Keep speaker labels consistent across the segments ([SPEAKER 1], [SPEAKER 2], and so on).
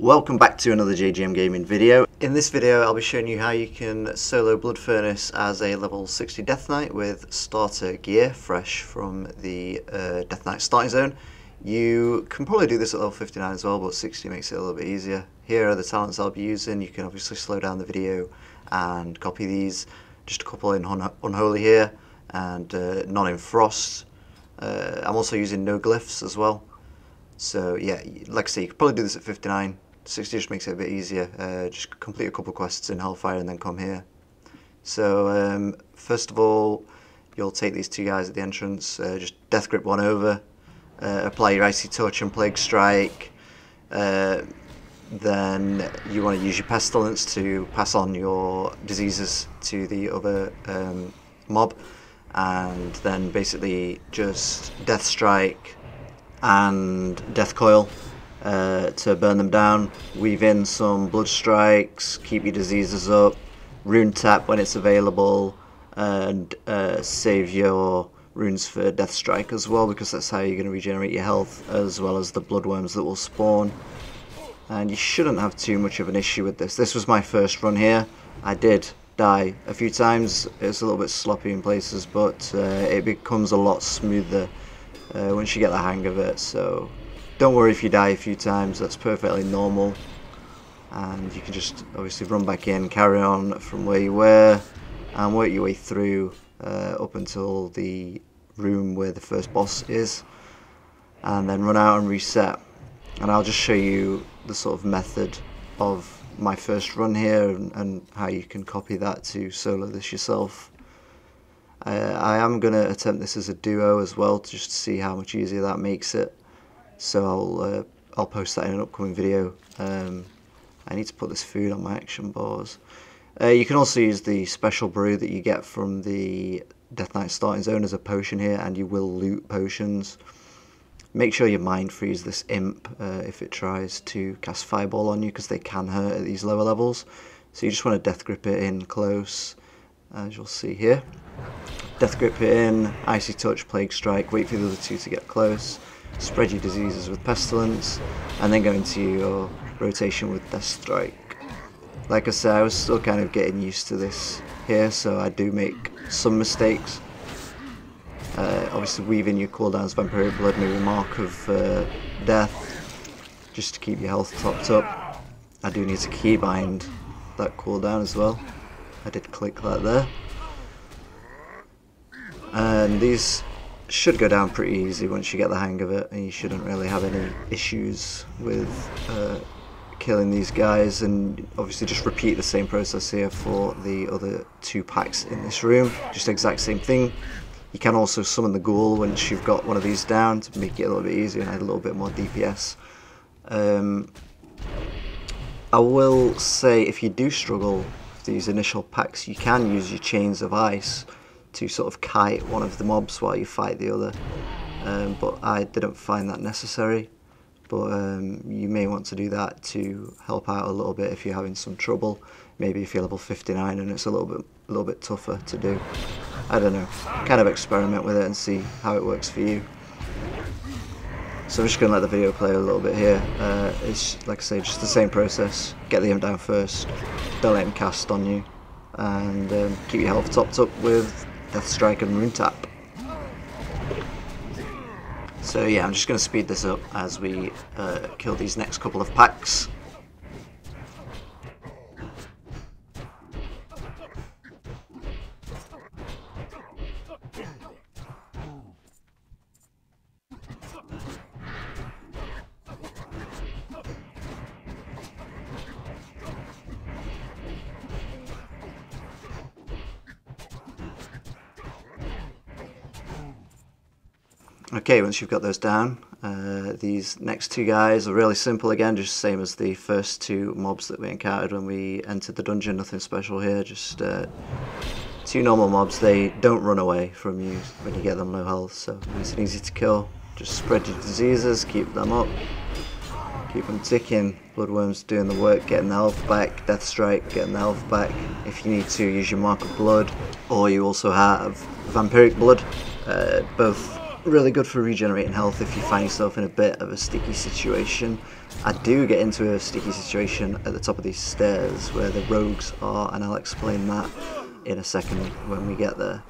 [SPEAKER 1] Welcome back to another JGM Gaming video. In this video I'll be showing you how you can solo Blood Furnace as a level 60 Death Knight with starter gear fresh from the uh, Death Knight starting zone. You can probably do this at level 59 as well but 60 makes it a little bit easier. Here are the talents I'll be using. You can obviously slow down the video and copy these. Just a couple in Un Unholy here and uh, none in Frost. Uh, I'm also using no glyphs as well. So yeah, like I say, you could probably do this at 59. 60 just makes it a bit easier. Uh, just complete a couple quests in Hellfire and then come here. So um, first of all, you'll take these two guys at the entrance, uh, just death grip one over, uh, apply your icy touch and plague strike. Uh, then you want to use your pestilence to pass on your diseases to the other um, mob, and then basically just death strike and death coil uh, to burn them down. Weave in some blood strikes, keep your diseases up, rune tap when it's available, and uh, save your runes for death strike as well because that's how you're going to regenerate your health as well as the bloodworms that will spawn. And you shouldn't have too much of an issue with this. This was my first run here. I did die a few times. It's a little bit sloppy in places, but uh, it becomes a lot smoother uh, once you get the hang of it. So don't worry if you die a few times, that's perfectly normal. And you can just obviously run back in, carry on from where you were, and work your way through uh, up until the room where the first boss is. And then run out and reset. And I'll just show you the sort of method of my first run here and, and how you can copy that to solo this yourself. Uh, I am going to attempt this as a duo as well, just to see how much easier that makes it so I'll uh, I'll post that in an upcoming video. Um, I need to put this food on my action bars. Uh, you can also use the special brew that you get from the Death Knight starting zone as a potion here, and you will loot potions. Make sure you mind freeze this imp uh, if it tries to cast fireball on you, because they can hurt at these lower levels. So you just want to death grip it in close, as you'll see here. Death grip it in, icy touch, plague strike, wait for the other two to get close spread your diseases with pestilence, and then go into your rotation with death strike. Like I said, I was still kind of getting used to this here, so I do make some mistakes. Uh, obviously weaving your cooldowns, vampiric blood, maybe mark of uh, death, just to keep your health topped up. I do need to keybind that cooldown as well. I did click that there. And these should go down pretty easy once you get the hang of it and you shouldn't really have any issues with uh, killing these guys and obviously just repeat the same process here for the other two packs in this room. Just exact same thing. You can also summon the ghoul once you've got one of these down to make it a little bit easier and add a little bit more DPS um, I will say if you do struggle with these initial packs you can use your chains of ice to sort of kite one of the mobs while you fight the other. Um, but I didn't find that necessary. But um, you may want to do that to help out a little bit if you're having some trouble. Maybe if you're level 59 and it's a little bit a little bit tougher to do. I don't know. Kind of experiment with it and see how it works for you. So I'm just going to let the video play a little bit here. Uh, it's, like I say, just the same process. Get the imp down first. Don't let him cast on you. And um, keep your health topped up with Death Strike and Rune Tap. So yeah, I'm just going to speed this up as we uh, kill these next couple of packs. Okay, once you've got those down, uh, these next two guys are really simple again, just same as the first two mobs that we encountered when we entered the dungeon, nothing special here, just uh, two normal mobs. They don't run away from you when you get them low health, so nice and easy to kill. Just spread your diseases, keep them up, keep them ticking. Bloodworms doing the work, getting the health back, Death Strike, getting the health back. If you need to, use your Mark of Blood, or you also have Vampiric Blood, uh, both really good for regenerating health if you find yourself in a bit of a sticky situation. I do get into a sticky situation at the top of these stairs where the rogues are, and I'll explain that in a second when we get there.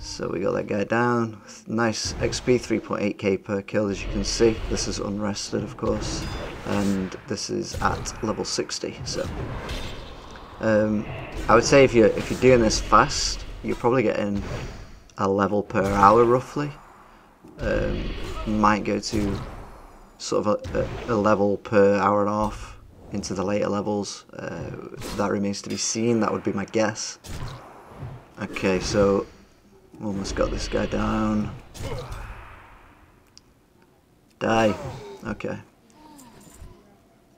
[SPEAKER 1] So we got that guy down. Nice XP, 3.8k per kill as you can see. This is unrested of course. And this is at level 60. So um, I would say if you're if you're doing this fast, you're probably getting a level per hour roughly. Um, might go to sort of a, a, level per hour and a half into the later levels. Uh, that remains to be seen. That would be my guess. Okay, so almost got this guy down. Die. Okay.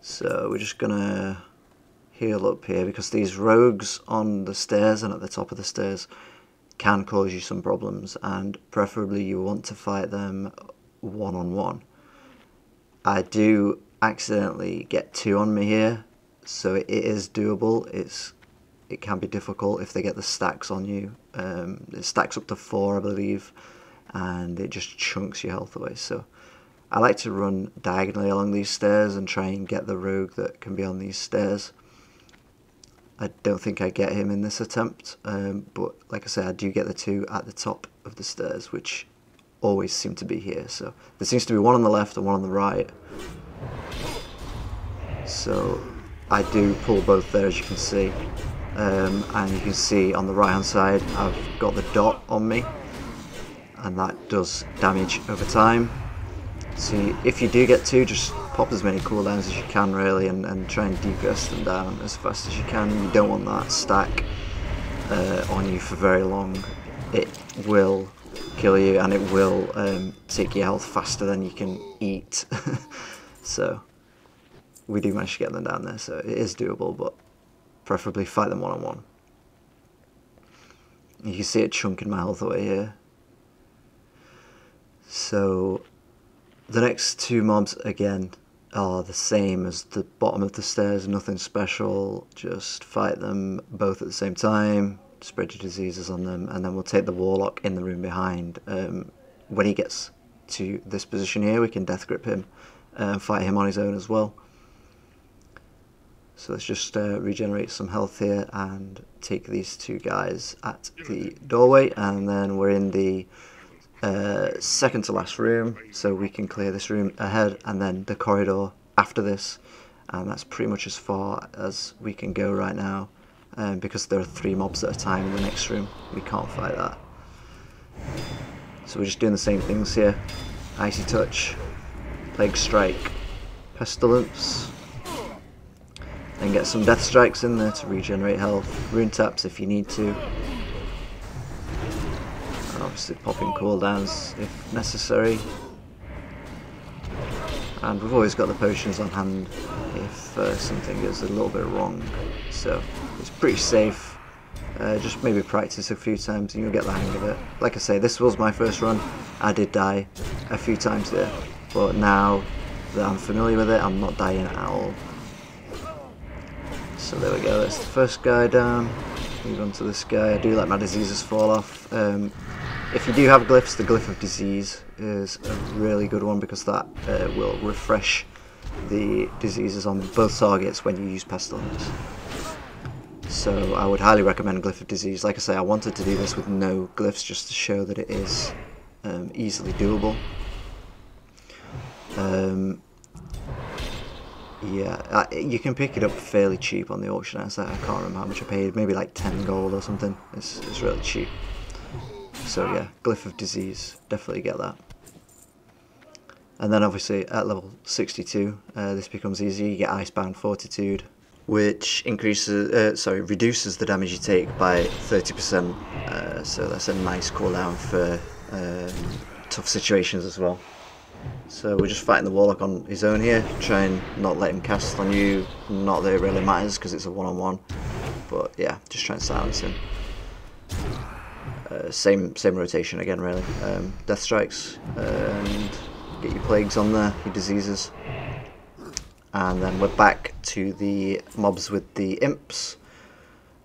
[SPEAKER 1] So we're just gonna heal up here because these rogues on the stairs and at the top of the stairs can cause you some problems and preferably you want to fight them one-on-one. I do accidentally get two on me here so it is doable. It's It can be difficult if they get the stacks on you. Um, it stacks up to four I believe and it just chunks your health away so I like to run diagonally along these stairs and try and get the rogue that can be on these stairs. I don't think I get him in this attempt, um, but like I said, I do get the two at the top of the stairs, which always seem to be here. So there seems to be one on the left and one on the right. So I do pull both there, as you can see. Um, and you can see on the right hand side, I've got the dot on me, and that does damage over time. See, if you do get two, just pop as many cooldowns as you can really and, and try and DPS them down as fast as you can. You don't want that stack uh, on you for very long. It will kill you and it will um, take your health faster than you can eat. so we do manage to get them down there, so it is doable, but preferably fight them one-on-one. -on -one. You can see it chunking my health away here. So the next two mobs, again, are the same as the bottom of the stairs, nothing special, just fight them both at the same time, spread your diseases on them, and then we'll take the Warlock in the room behind. Um, when he gets to this position here, we can Death Grip him and fight him on his own as well. So let's just uh, regenerate some health here and take these two guys at the doorway, and then we're in the uh, second to last room, so we can clear this room ahead and then the corridor after this. And that's pretty much as far as we can go right now. Um, because there are three mobs at a time in the next room. We can't fight that. So we're just doing the same things here. Icy Touch, Plague Strike, Pestilence, and get some Death Strikes in there to regenerate health, Rune Taps if you need to, obviously popping cooldowns if necessary. And we've always got the potions on hand if uh, something is a little bit wrong. So it's pretty safe. Uh, just maybe practice a few times and you'll get the hang of it. Like I say, this was my first run. I did die a few times here. But now that I'm familiar with it, I'm not dying at all. So there we go, that's the first guy down. Move on to this guy. I do let my diseases fall off. Um, if you do have glyphs, the glyph of disease is a really good one because that uh, will refresh the diseases on both targets when you use pestilence. So I would highly recommend glyph of disease. Like I say, I wanted to do this with no glyphs just to show that it is um, easily doable. Um, yeah, I, you can pick it up fairly cheap on the auction house. I can't remember how much I paid, maybe like 10 gold or something. It's, it's really cheap. So yeah, Glyph of Disease, definitely get that. And then obviously at level 62, uh, this becomes easy. You get Icebound Fortitude, which increases, uh, sorry, reduces the damage you take by 30%. Uh, so that's a nice cooldown for um, tough situations as well. So we're just fighting the Warlock on his own here, try and not let him cast on you. Not that it really matters because it's a one-on-one, -on -one. but yeah, just try and silence him. Uh, same same rotation again really. Um, death strikes and get your plagues on there, your diseases. And then we're back to the mobs with the imps.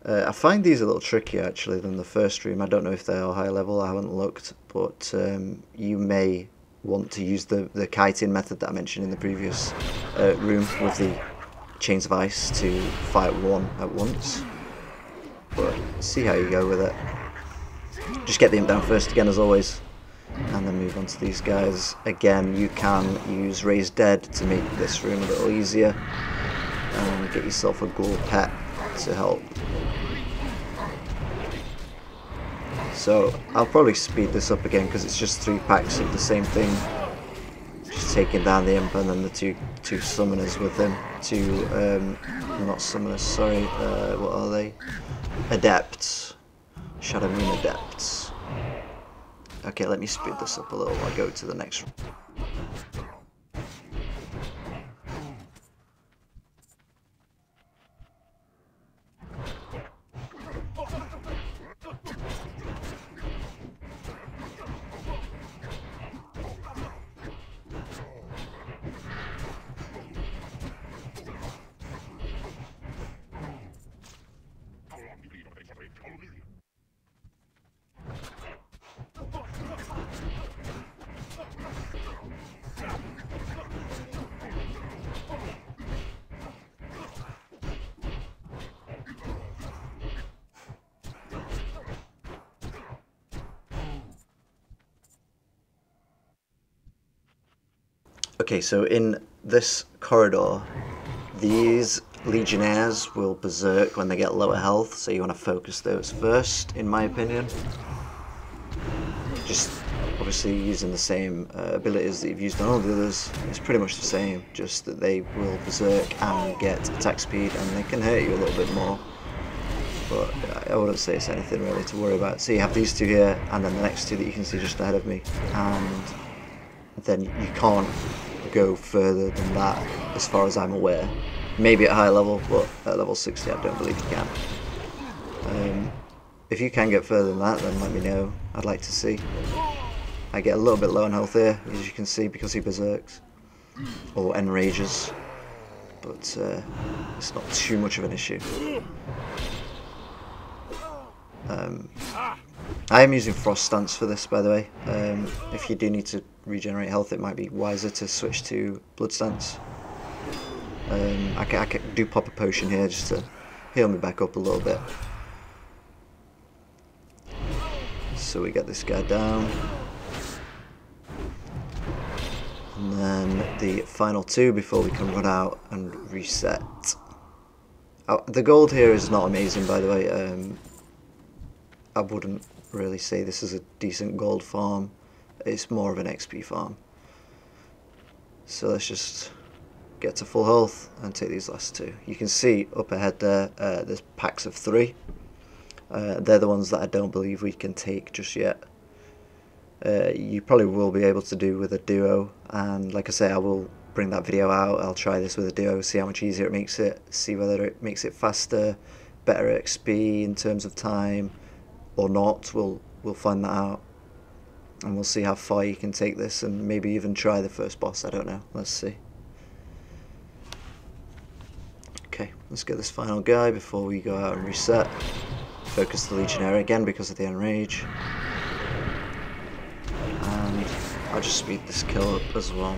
[SPEAKER 1] Uh, I find these a little trickier actually than the first room. I don't know if they are high level, I haven't looked, but um, you may want to use the, the kiting method that I mentioned in the previous uh, room with the chains of ice to fight one at once. But see how you go with it. Just get the imp down first again as always. And then move on to these guys. Again, you can use Raise Dead to make this room a little easier. And get yourself a ghoul pet to help So I'll probably speed this up again because it's just three packs of the same thing. Just taking down the imp and then the two two summoners with them. Two um, not summoners, sorry. Uh, what are they? Adepts. Shadowmoon adepts. Okay, let me speed this up a little. While I'll go to the next. Okay, so in this corridor, these legionnaires will berserk when they get lower health, so you want to focus those first, in my opinion. Just obviously using the same uh, abilities that you've used on all the others, it's pretty much the same, just that they will berserk and get attack speed, and they can hurt you a little bit more. But I wouldn't say it's anything really to worry about. So you have these two here, and then the next two that you can see just ahead of me, and then you can't go further than that, as far as I'm aware. Maybe at high level, but at level 60 I don't believe you can. Um, if you can get further than that, then let me know. I'd like to see. I get a little bit low on health here, as you can see, because he berserks. Or enrages. But uh, it's not too much of an issue. Um, I am using Frost Stance for this, by the way. Um, if you do need to regenerate health, it might be wiser to switch to Blood Stance. Um, I, can, I can do pop a potion here just to heal me back up a little bit. So we get this guy down. And then the final two before we can run out and reset. Oh, the gold here is not amazing, by the way. Um, I wouldn't really say this is a decent gold farm. It's more of an XP farm. So let's just get to full health and take these last two. You can see up ahead there, uh, there's packs of three. Uh, they're the ones that I don't believe we can take just yet. Uh, you probably will be able to do with a duo and like I say I will bring that video out I'll try this with a duo see how much easier it makes it see whether it makes it faster better XP in terms of time or not. We'll we'll find that out, and we'll see how far you can take this, and maybe even try the first boss. I don't know. Let's see. Okay, let's get this final guy before we go out and reset. Focus the Legionnaire again because of the Enrage. And I'll just speed this kill up as well.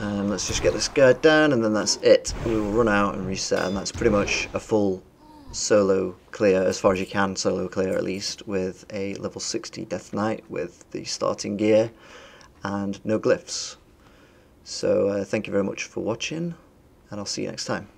[SPEAKER 1] And let's just get this guy down and then that's it. We will run out and reset and that's pretty much a full solo clear, as far as you can solo clear at least, with a level 60 Death Knight with the starting gear and no glyphs. So uh, thank you very much for watching and I'll see you next time.